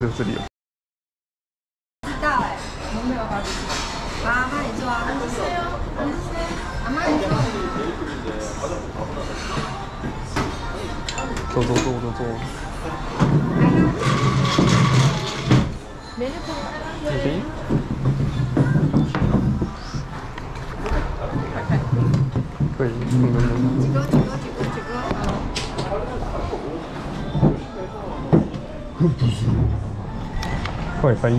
就这里有。知道哎，我没有好几次。妈妈你做啊，阿妈你做。坐坐坐坐坐。这边。可以，嗯嗯。几个几个几个几个。会翻译。